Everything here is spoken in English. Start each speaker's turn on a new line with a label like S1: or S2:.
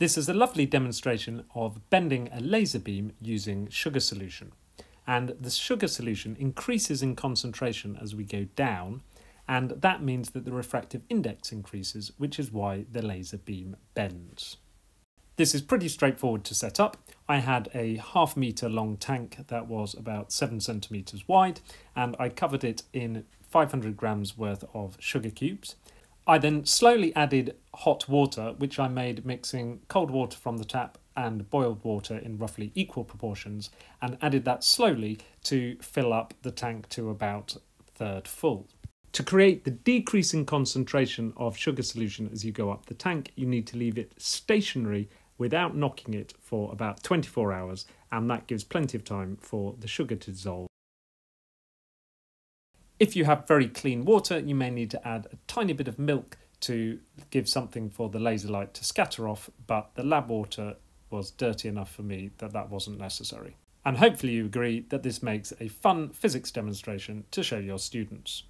S1: This is a lovely demonstration of bending a laser beam using sugar solution. And the sugar solution increases in concentration as we go down, and that means that the refractive index increases, which is why the laser beam bends. This is pretty straightforward to set up. I had a half meter long tank that was about seven centimeters wide, and I covered it in 500 grams worth of sugar cubes. I then slowly added hot water, which I made mixing cold water from the tap and boiled water in roughly equal proportions, and added that slowly to fill up the tank to about third full. To create the decreasing concentration of sugar solution as you go up the tank, you need to leave it stationary without knocking it for about 24 hours, and that gives plenty of time for the sugar to dissolve. If you have very clean water, you may need to add a tiny bit of milk to give something for the laser light to scatter off, but the lab water was dirty enough for me that that wasn't necessary. And hopefully you agree that this makes a fun physics demonstration to show your students.